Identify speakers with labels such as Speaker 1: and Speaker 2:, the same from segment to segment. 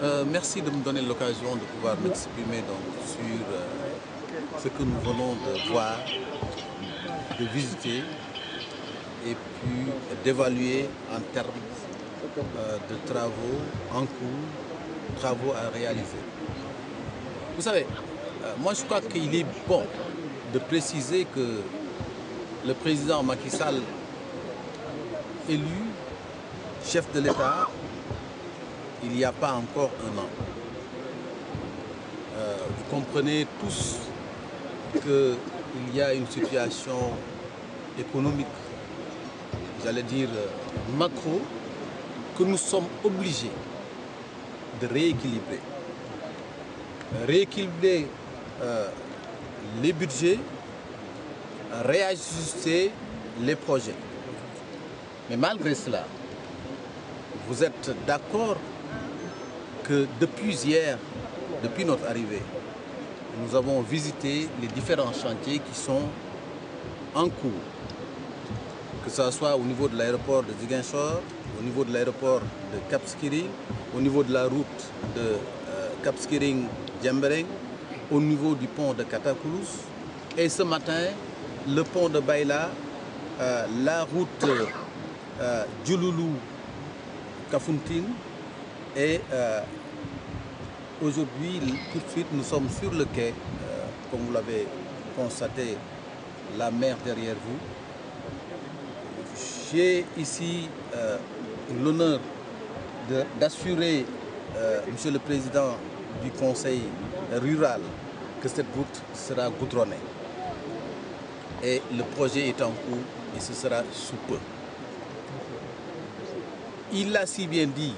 Speaker 1: Euh, merci de me donner l'occasion de pouvoir m'exprimer sur euh, ce que nous venons de voir, de visiter et puis d'évaluer en termes euh, de travaux en cours, travaux à réaliser. Vous savez, moi je crois qu'il est bon de préciser que le président Macky Sall, élu chef de l'État, il n'y a pas encore un an. Euh, vous comprenez tous qu'il y a une situation économique, j'allais dire macro, que nous sommes obligés de rééquilibrer. Rééquilibrer euh, les budgets, réajuster les projets. Mais malgré cela, vous êtes d'accord que depuis hier, depuis notre arrivée, nous avons visité les différents chantiers qui sont en cours. Que ce soit au niveau de l'aéroport de Ziguinchor, au niveau de l'aéroport de Cap Skirring, au niveau de la route de euh, Cap Skirring-Djembereng, au niveau du pont de Katakoulous. Et ce matin, le pont de Baïla, euh, la route euh, Djouloulou-Kafuntine et euh, aujourd'hui, tout de suite, nous sommes sur le quai, euh, comme vous l'avez constaté, la mer derrière vous. J'ai ici euh, l'honneur d'assurer, Monsieur le Président du Conseil rural, que cette route sera goudronnée. Et le projet est en cours et ce sera sous peu. Il l'a si bien dit,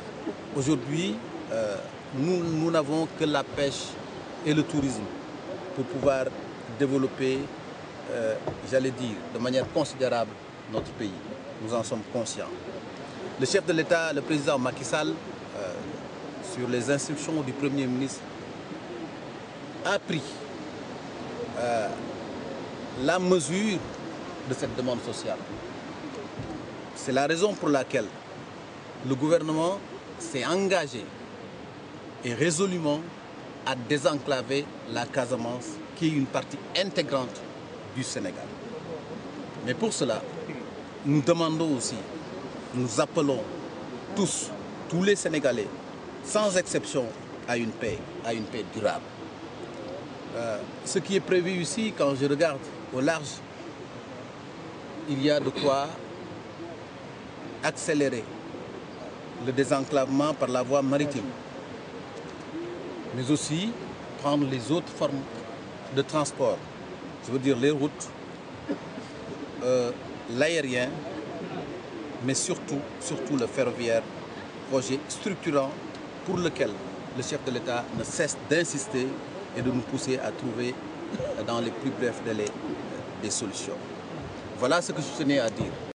Speaker 1: aujourd'hui, euh, nous n'avons que la pêche et le tourisme pour pouvoir développer, euh, j'allais dire, de manière considérable notre pays. Nous en sommes conscients. Le chef de l'État, le président Macky Sall, euh, sur les instructions du Premier ministre, a pris la mesure de cette demande sociale. C'est la raison pour laquelle le gouvernement s'est engagé et résolument à désenclaver la Casamance, qui est une partie intégrante du Sénégal. Mais pour cela, nous demandons aussi, nous appelons tous, tous les Sénégalais, sans exception, à une paix, à une paix durable. Euh, ce qui est prévu ici, quand je regarde au large, il y a de quoi accélérer le désenclavement par la voie maritime, mais aussi prendre les autres formes de transport, je veux dire les routes, euh, l'aérien, mais surtout, surtout le ferroviaire, projet structurant pour lequel le chef de l'État ne cesse d'insister et de nous pousser à trouver dans les plus brefs délais des solutions. Voilà ce que je tenais à dire.